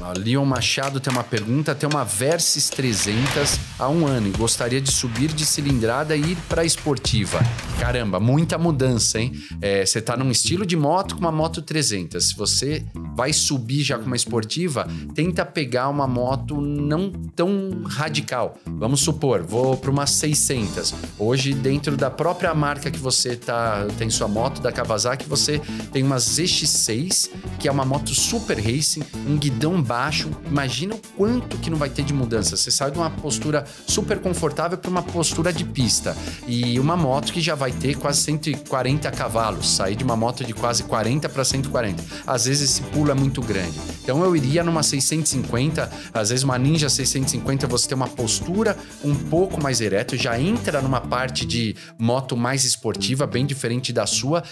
Ó, Leon Machado tem uma pergunta: tem uma Versys 300 há um ano e gostaria de subir de cilindrada e ir para esportiva. Caramba, muita mudança, hein? É, você tá num estilo de moto com uma moto 300. Se você vai subir já com uma esportiva, tenta pegar uma moto não tão radical. Vamos supor, vou para uma 600. Hoje, dentro da própria marca que você tá, tem sua moto da Kawasaki, você tem uma ZX6, que é uma moto super racing, um guidão baixo. Imagina o quanto que não vai ter de mudança. Você sai de uma postura super confortável para uma postura de pista. E uma moto que já vai ter quase 140 cavalos. Sair de uma moto de quase 40 para 140. Às vezes esse pulo é muito grande. Então eu iria numa 650, às vezes uma Ninja 650 você tem uma postura um pouco mais ereta, já entra numa parte de moto mais esportiva, bem diferente da sua.